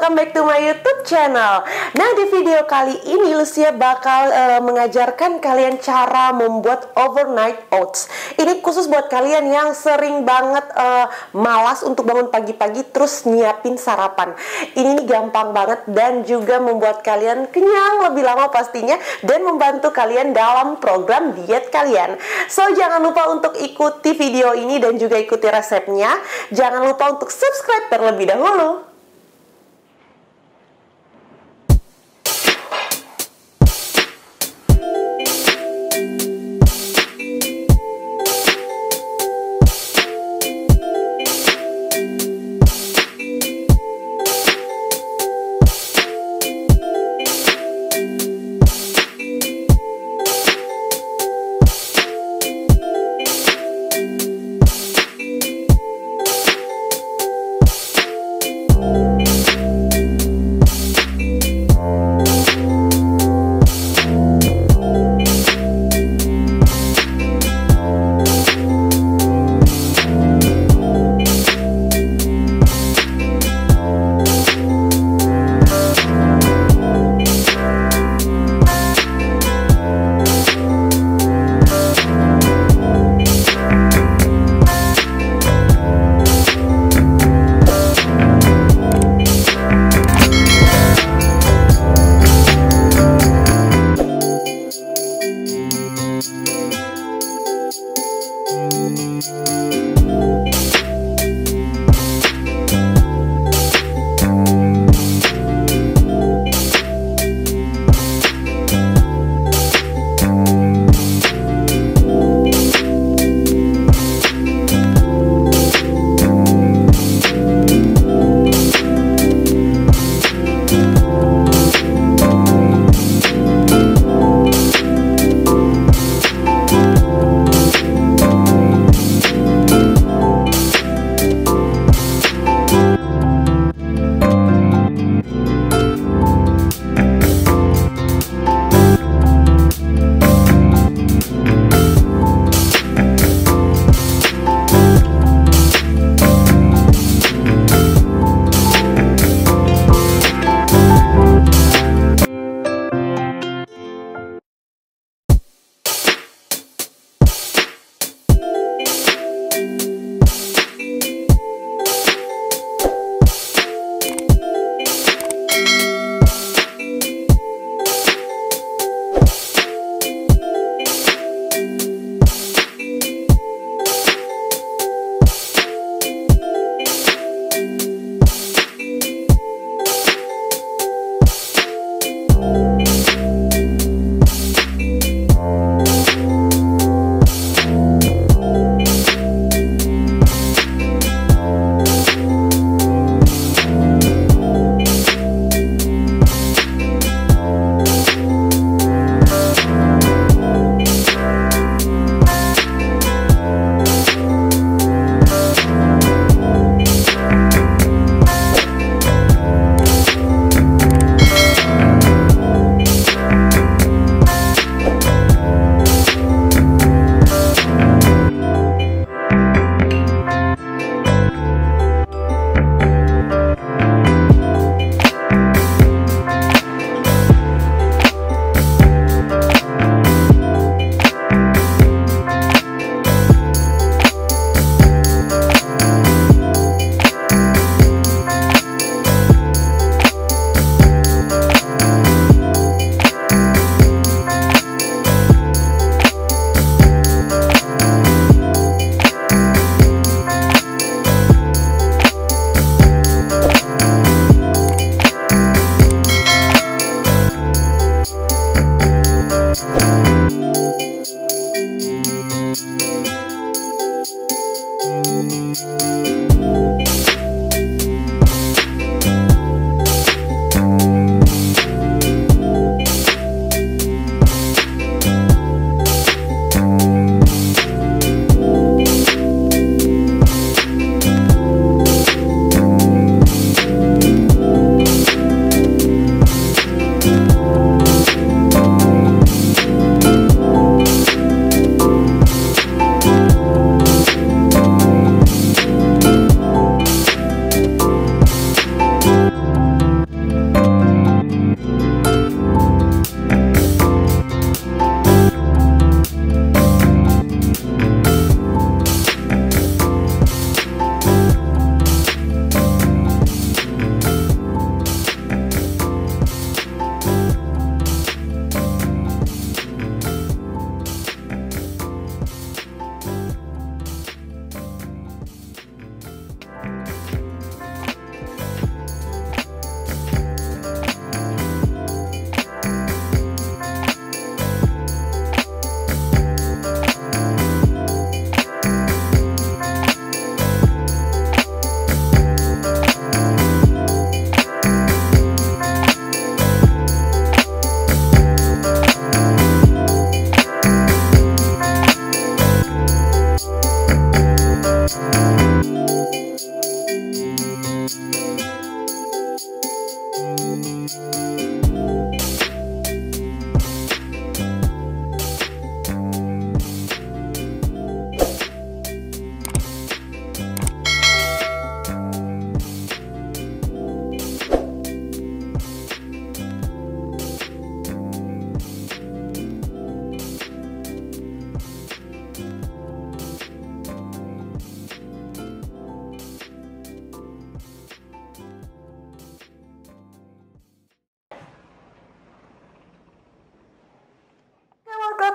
welcome back to my YouTube channel. Nah, di video kali ini Lucia bakal uh, mengajarkan kalian cara membuat overnight oats. Ini khusus buat kalian yang sering banget uh, malas untuk bangun pagi-pagi terus nyiapin sarapan. Ini nih gampang banget dan juga membuat kalian kenyang lebih lama pastinya dan membantu kalian dalam program diet kalian. So, jangan lupa untuk ikuti video ini dan juga ikuti resepnya. Jangan lupa untuk subscribe terlebih dahulu.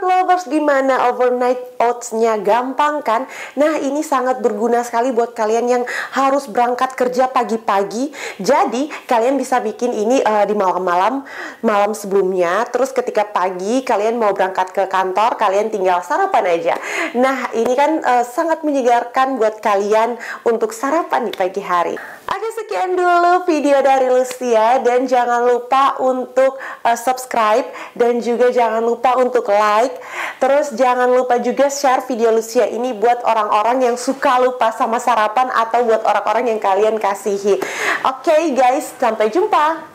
Lovers gimana overnight oats-nya gampang kan? Nah ini sangat berguna sekali buat kalian yang harus berangkat kerja pagi-pagi. Jadi kalian bisa bikin ini uh, di malam-malam, malam sebelumnya. Terus ketika pagi kalian mau berangkat ke kantor, kalian tinggal sarapan aja. Nah ini kan uh, sangat menyegarkan buat kalian untuk sarapan di pagi hari. Oke sekian dulu video dari Lucia. Dan jangan lupa untuk uh, subscribe. Dan juga jangan lupa untuk like. Terus jangan lupa juga share video Lucia ini buat orang-orang yang suka lupa sama sarapan atau buat orang-orang yang kalian kasihi. Oke okay, guys. Sampai jumpa